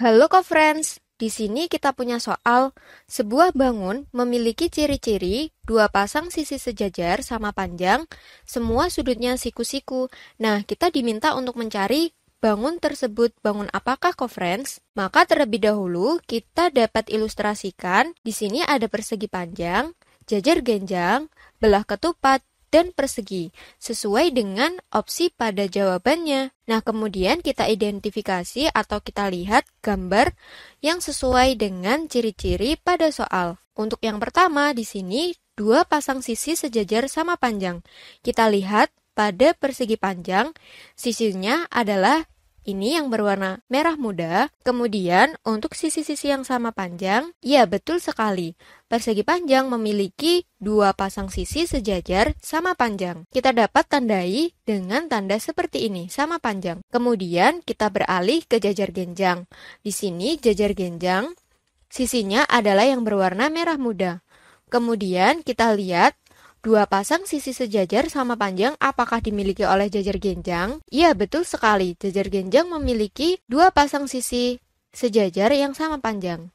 Halo co-friends, di sini kita punya soal. Sebuah bangun memiliki ciri-ciri dua pasang sisi sejajar sama panjang, semua sudutnya siku-siku. Nah, kita diminta untuk mencari bangun tersebut bangun apakah co-friends? Maka terlebih dahulu kita dapat ilustrasikan. Di sini ada persegi panjang, jajar genjang, belah ketupat, dan persegi, sesuai dengan opsi pada jawabannya. Nah, kemudian kita identifikasi atau kita lihat gambar yang sesuai dengan ciri-ciri pada soal. Untuk yang pertama, di sini dua pasang sisi sejajar sama panjang. Kita lihat pada persegi panjang, sisinya adalah ini yang berwarna merah muda. Kemudian untuk sisi-sisi yang sama panjang, ya betul sekali. Persegi panjang memiliki dua pasang sisi sejajar sama panjang. Kita dapat tandai dengan tanda seperti ini, sama panjang. Kemudian kita beralih ke jajar genjang. Di sini jajar genjang sisinya adalah yang berwarna merah muda. Kemudian kita lihat Dua pasang sisi sejajar sama panjang apakah dimiliki oleh jajar genjang? Iya, betul sekali. Jajar genjang memiliki dua pasang sisi sejajar yang sama panjang.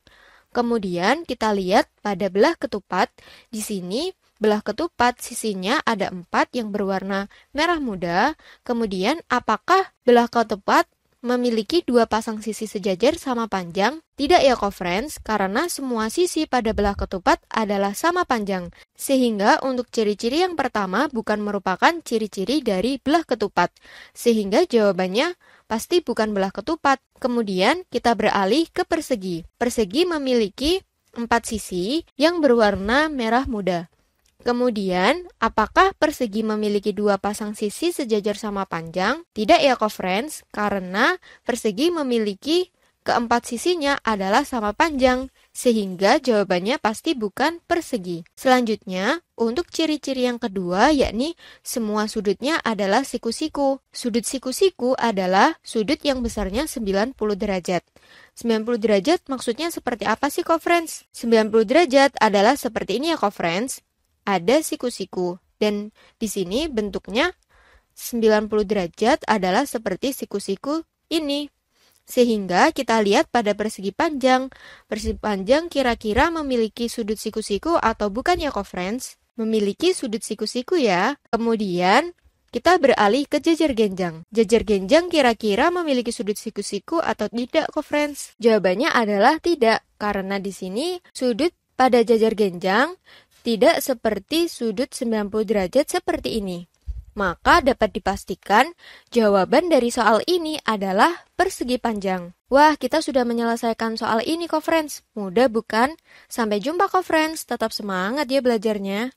Kemudian kita lihat pada belah ketupat, di sini belah ketupat sisinya ada empat yang berwarna merah muda. Kemudian apakah belah ketupat memiliki dua pasang sisi sejajar sama panjang? Tidak ya co-friends, karena semua sisi pada belah ketupat adalah sama panjang. Sehingga untuk ciri-ciri yang pertama bukan merupakan ciri-ciri dari belah ketupat. Sehingga jawabannya pasti bukan belah ketupat. Kemudian kita beralih ke persegi. Persegi memiliki empat sisi yang berwarna merah muda. Kemudian, apakah persegi memiliki dua pasang sisi sejajar sama panjang? Tidak ya, co-friends, karena persegi memiliki keempat sisinya adalah sama panjang, sehingga jawabannya pasti bukan persegi. Selanjutnya, untuk ciri-ciri yang kedua, yakni semua sudutnya adalah siku-siku. Sudut siku-siku adalah sudut yang besarnya 90 derajat. 90 derajat maksudnya seperti apa sih, co-friends? 90 derajat adalah seperti ini ya, co-friends ada siku-siku dan di sini bentuknya 90 derajat adalah seperti siku-siku ini. Sehingga kita lihat pada persegi panjang, persegi panjang kira-kira memiliki sudut siku-siku atau bukan ya, co-friends? Memiliki sudut siku-siku ya. Kemudian kita beralih ke jajar genjang. Jajar genjang kira-kira memiliki sudut siku-siku atau tidak, co-friends? Jawabannya adalah tidak, karena di sini sudut pada jajar genjang tidak seperti sudut 90 derajat seperti ini. Maka dapat dipastikan jawaban dari soal ini adalah persegi panjang. Wah, kita sudah menyelesaikan soal ini, kok friends. Mudah bukan? Sampai jumpa, kok friends. Tetap semangat ya belajarnya.